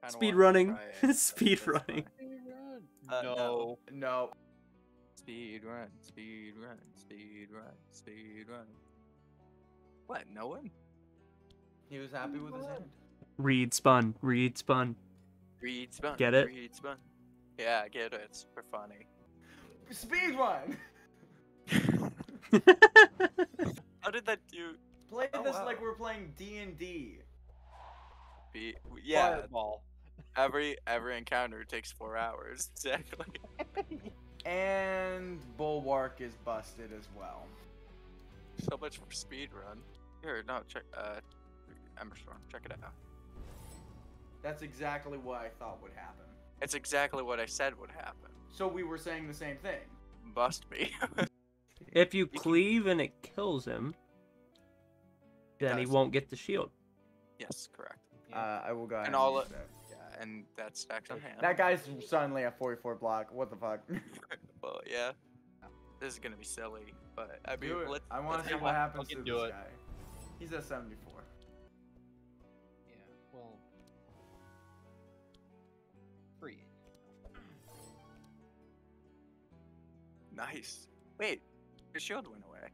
Kinda Speed running. try it, but Speed running. Uh, no. no. No. Speed run, speed run, speed run, speed run. What? No one? He was happy with his hand. Reed spun. Reed spun. Reed spun. Get it? Reed spun. Yeah, I get it. It's super funny. Speed run. How did that do? Play Oh, this wow. like we're playing D and D. Be yeah. Fireball. Every every encounter takes four hours exactly. And Bulwark is busted as well. so much for speed run. Here, no, check. Uh, Emberstorm, check it out. That's exactly what I thought would happen. It's exactly what I said would happen. So we were saying the same thing. Bust me. If you cleave and it kills him, then he won't get the shield. yes, correct. Uh, I will go ahead. And And all use that. Yeah, and that stacks on hand. that guy's suddenly at 44 block. What the fuck? well, yeah. This is gonna be silly, but I mean, let's, I want let's to see what happens to this it. guy. He's at 74. Yeah. Well. Free. Nice. Wait, his shield went away.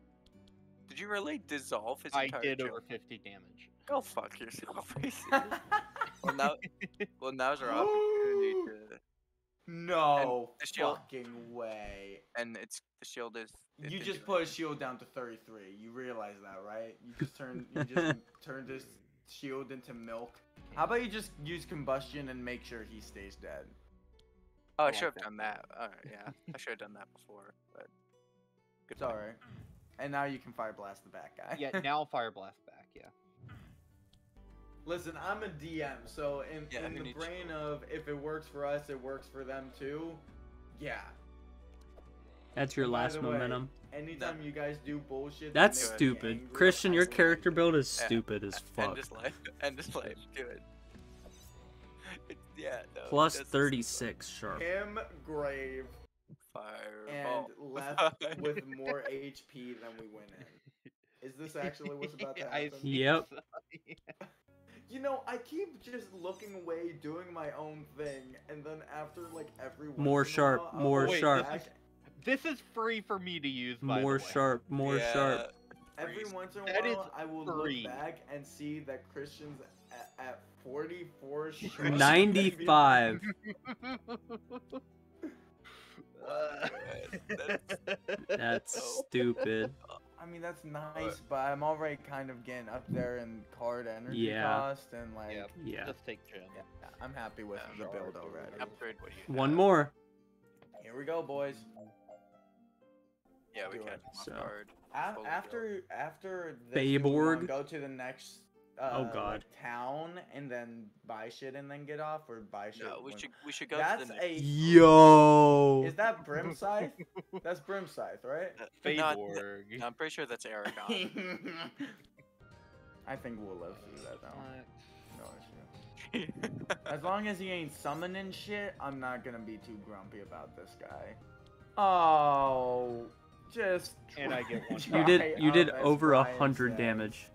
Did you really dissolve his I entire did shield? over 50 damage. Go fuck yourself. Are you serious? well, now, well, now's our opportunity to, no the shield- fucking way. and it's the shield is. You just put a shield down to 33. You realize that, right? You just turned you just turned this shield into milk. How about you just use combustion and make sure he stays dead? Oh, I should have done that. Alright, yeah, I should have done that before, but good It's point. alright. And now you can fire blast the back guy. Yeah, now Fire Blast back, yeah. Listen, I'm a DM, so in, Yeah, in the needs brain of if it works for us, it works for them too. Yeah. That's your last the way, momentum. Anytime you guys do bullshit, That's stupid. angry, Christian, your character build is Yeah. stupid as End fuck. his life. End his life. Do it. It- yeah. No, 36 sharp. Him grave and Fireball. left with more HP than we went in. Is this actually what's about to I happen? think Yep. So, yeah. You know, I keep just looking away, doing my own thing, and then after like every once More sharp, while, more look sharp. back- This is free for me to use, by the More way. sharp, more Yeah, sharp. Every once in a That is while, I will free. look back and see that Christian's at, at 44 sharp. 95. Uh, That's- That's Oh. stupid. I mean, that's nice, but I'm already kind of getting up there in card energy Yeah. cost, and like, Yep. Yeah. Just take gem. yeah, I'm happy with Yeah, the sure. build already. Upgrade what you One have. more. Here we go, boys. Yeah, we Do catch it. So- guard. A- Fully after after this, do we Bayborg? go to the next. Uh, Oh, like, God. town and then buy shit and then get off, or buy shit. No, we when- should we should go That's to the a. Yo. Is that Brim Scythe? That's Brim Scythe, right? Uh, no, th- I'm pretty sure that's Aragon. I think we'll live through that though. No issue. As long as he ain't summoning shit, I'm not gonna be too grumpy about this guy. Oh, just. And I get one. You did you did over a hundred damage.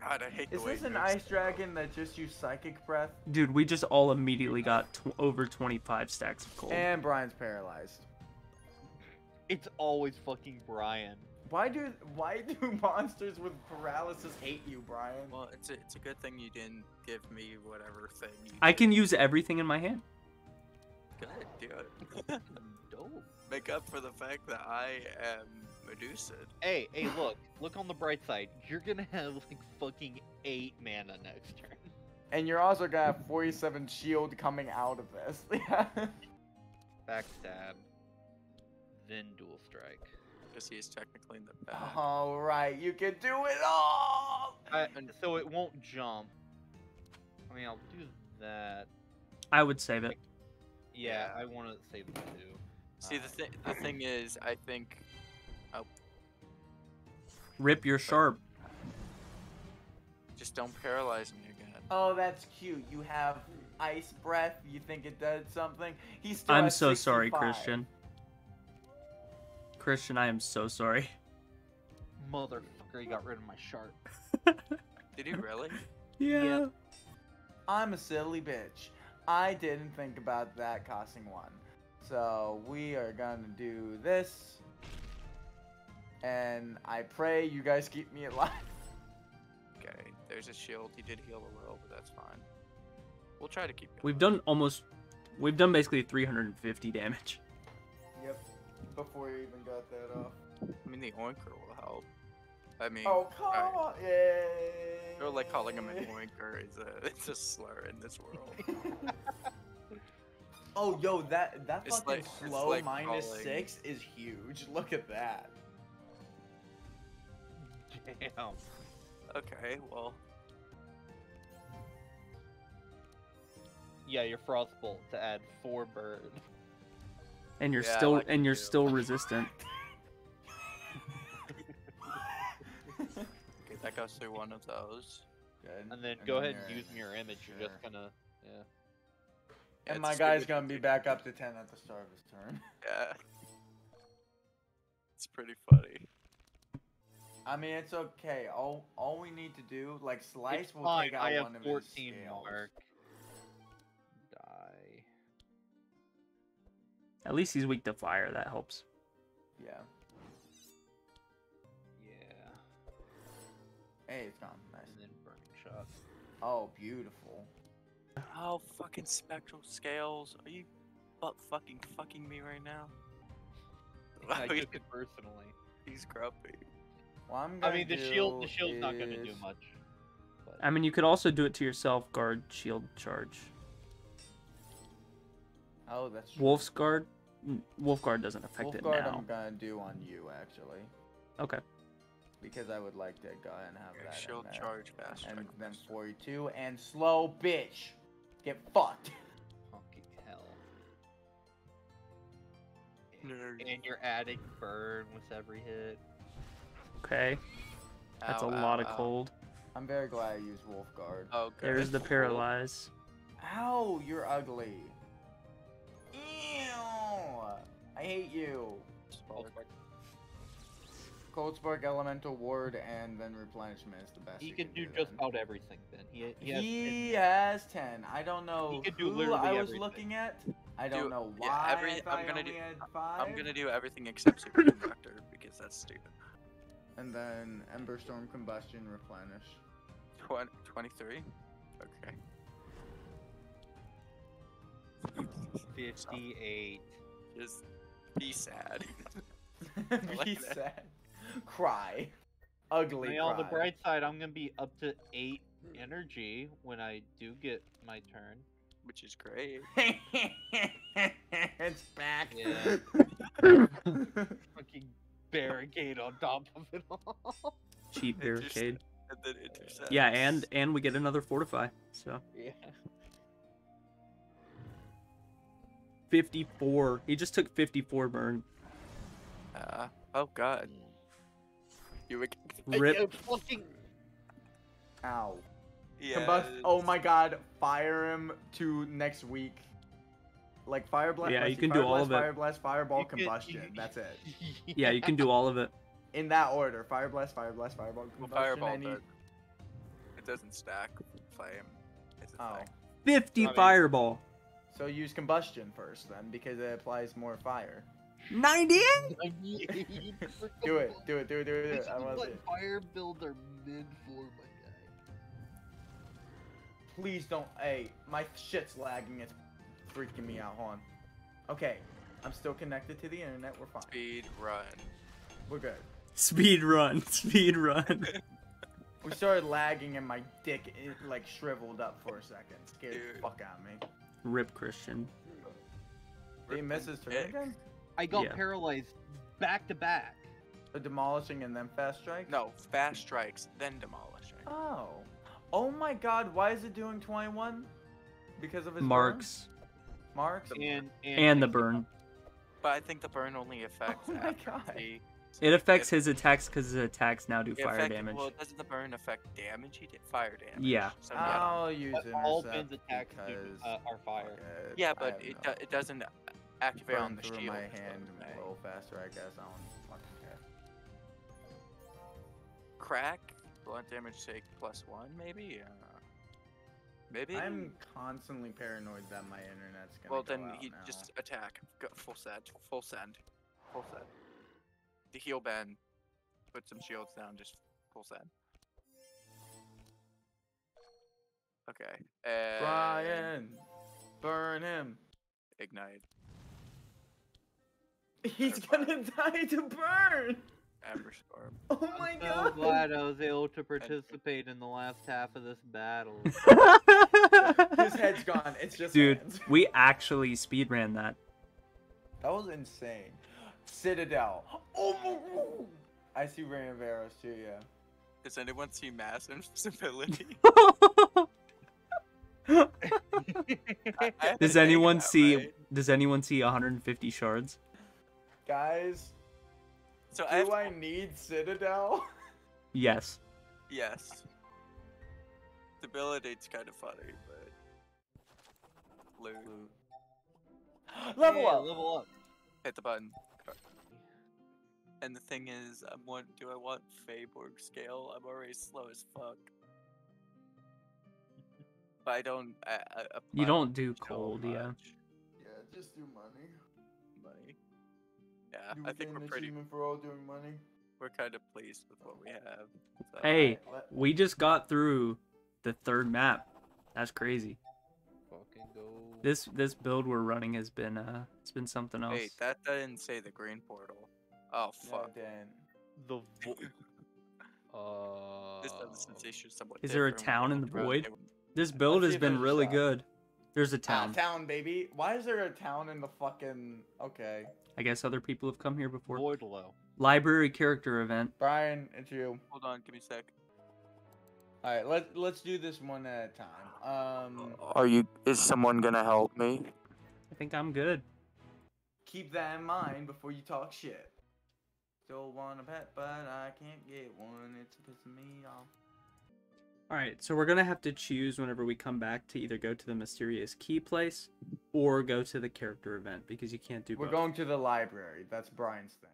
God, I hate Is the way this it an moves. ice dragon that just used psychic breath? Dude, we just all immediately got tw- over 25 stacks of gold. And Brian's paralyzed. it's always fucking Brian. Why do why do monsters with paralysis hate you, Brian? Well, it's a, it's a good thing you didn't give me whatever thing. You I can use everything in my hand. Good, do it. Dope. Make up for the fact that I am Medusa. Hey, hey, look, look on the bright side. You're gonna have like fucking eight mana next turn. And you're also gonna have 47 shield coming out of this. Yeah. Backstab, then dual strike. Because he is technically in the back. all right, you can do it all. I, so it won't jump. I mean, I'll do that. I would save it. Yeah, Yeah. I want to save the two. See, the, Uh, thi- the thing is, I think Oh. Rip your sharp. just don't paralyze me again. Oh, that's cute. You have ice breath. You think it does something? He's still I'm at so sorry, Christian. Christian, I am so sorry. Motherfucker, he got rid of my sharp. Did he really? Yeah. I'm a silly bitch. I didn't think about that costing one. So we are gonna do this. And I pray you guys keep me alive. Okay, there's a shield. He did heal a little, but that's fine. We'll try to keep going. We've done almost. We've done basically 350 damage. Yep. Before you even got that off. I mean, the oinker will help. I mean, Oh come alright. on! Yay! You're like calling him an oinker is a it's a slur in this world. Oh, yo, that that It's fucking like- slow like minus calling- six is huge. Look at that. Damn. okay, well, Yeah, your frostbolt to add four bird. And you're Yeah, still like and you're too. still resistant. okay, that goes through one of those. Good. And then go ahead and use your image. You're just gonna, yeah. Yeah, And my guy's gonna be back up to ten at the start of his turn. Yeah. It's pretty funny. I mean, it's okay. All all we need to do, like Slice, It's will fine. take out I have one of 14 his scales. mark. Die. At least he's weak to fire. That helps. Yeah. Yeah. Hey, it's gone. Nice. And then burning shot. Oh, beautiful. Oh, fucking spectral scales. Are you butt fucking fucking me right now? I Wow, took it personally. he's grumpy. Well, I'm I gonna mean, the shield, the do shield's not gonna do much. But I mean, you could also do it to yourself. Guard, shield, charge. Oh, that's true. Wolf's guard. n- Wolf guard doesn't affect Wolf it guard now. I'm gonna do on you actually, Okay. because I would like to go ahead and have Okay, that shield there. charge fast. And then 42 and slow bitch. Get fucked. fucking hell. Nerd. And you're adding burn with every hit. Okay. That's Ow, a ow, lot of ow. cold. I'm very glad I used Wolf Guard. Oh, good. There's the paralyze. Ow, you're ugly. Ew. I hate you. Spark. Cold Spark, Elemental Ward, and then Replenishment is the best. He can, could do then. just about everything then. He, he has He has 10. I don't know could do who literally I was everything. looking at. I don't Do- know yeah, why every- I I'm gonna only do- had 5. I'm gonna do everything except superconductor because that's stupid. And then Ember Storm, Combustion, Replenish. Twen- 23? Okay. 58. Just be sad. Be like sad. Cry. Ugly I mean, on the bright side, I'm gonna be up to 8 energy when I do get my turn. Which is great. it's back. Yeah. Fucking barricade on top of it all. Cheap Intercept. barricade. And then intercept. Yeah, and and we get another fortify. So yeah. 54. He just took 54 burn. Uh, oh god. You would. Rip. I- I fucking Ow. Yeah. Combust. Oh my god. Fire him to next week. Like Fire Blast. Yeah, you can fire do all blast, of it. Fire Blast, Fireball, You Combustion. you- That's it. Yeah, you can do all of it. In that order. Fire Blast, Fire Blast, Fireball, Well, Combustion. fireball any... does. It doesn't stack flame. It's a Oh. thing. 50 I mean- fireball. So use Combustion first then, because it applies more fire. 98? Do it. Do it. Do it. Do it. Do it. I is want to it. fire builder are mid for, my guy. Please don't. Hey, my shit's lagging. It's freaking me out. Hold on. Okay, I'm still connected to the internet. We're fine. Speed run. We're good. Speed run. Speed run. We started lagging and my dick it, like shriveled up for a second. Scared the fuck out of me. Rip Christian. Did he Rip miss his turn again? I got Yeah. paralyzed back to back. The demolishing and then fast strike? No, fast strikes, then demolishing. Oh. Oh my god, why is it doing 21? Because of his burn? Marks. Marks? And and, And the burn. But I think the burn only affects Oh my God. the- It affects if- his attacks because his attacks now do fire affect- damage. Well, doesn't the burn affect damage? He did fire damage. Yeah. So, yeah. I'll use But intercept all Ben's attacks do, because uh, are fire. fuck it, Yeah, but it, no- do, it doesn't activate burn on the through shield. my hand it a little faster, I guess. I don't fucking care. Crack, blunt damage take plus one, maybe? Uh, Maybe. I'm constantly paranoid that my internet's gonna Well, go then out he now. just attack. Go full send. Full send. Full send. The heal ban. Put some shields down. Just full send. Okay. And Brian, burn him. Ignite. He's Never gonna die to burn. Ember storm. Oh my I'm so god. glad I was able to participate in the last half of this battle. His head's gone. It's just Dude, hands. we actually speed ran that. That was insane. Citadel. Oh my. I see Rain of Arrows too. Yeah. Does anyone see mass invisibility? I had to Does think anyone that, see? right? Does anyone see 150 shards? Guys, So I have do I need Citadel? Yes. yes. Debilitate's kind of funny, but loot. Level Yeah, up. Level up. Hit the button. And the thing is, I'm want. Do I want Faeborg scale? I'm already slow as fuck. But I don't. I, I, I You don't do cold, yeah. much Yeah, just do money. Money. Yeah, I think we're an pretty. achievement for all doing money. We're kind of pleased with what we have. so- Hey, Let- we just got through the third map. That's crazy. Fucking go. This this build we're running has been uh it's been something else. Wait, that didn't say the green portal. Oh No, fuck. Dan. The vo- uh. This does the sensation somewhat. Is there a town in the void? This build has been really good. There's a Town. town. town, baby. Why is there a town in the fucking? Okay, I guess other people have come here before. Voidlow. Library character event. Brian, it's you. Hold on, give me a sec. All right, let's let's do this one at a time. Um, Are you? Is someone gonna help me? I think I'm good. keep that in mind before you talk shit. Still want a pet, but I can't get one. It's pissing me off. All right, so we're gonna have to choose whenever we come back to either go to the mysterious key place or go to the character event because you can't do We're both. going to the library. That's Brian's thing.